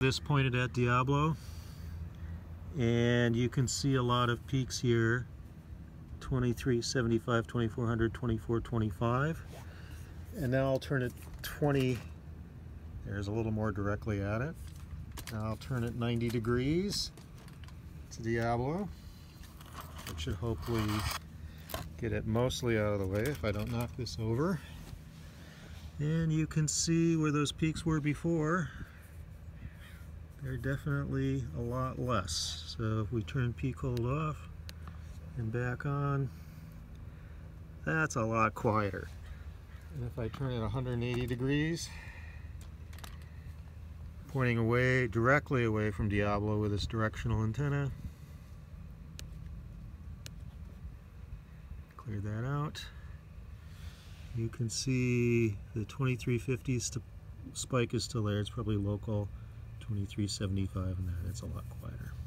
This pointed at Diablo. And you can see a lot of peaks here. 2375 2400 2425 and now I'll turn it 20 there's a little more directly at it. Now I'll turn it 90 degrees to Diablo. Which should hopefully get it mostly out of the way if I don't knock this over. And you can see where those peaks were before they're definitely a lot less. So if we turn peak hold off and back on, that's a lot quieter. And if I turn it 180 degrees, pointing away, directly away from Diablo with this directional antenna, clear that out. You can see the 2350 spike is still there, it's probably local. 2375 and that it's a lot quieter.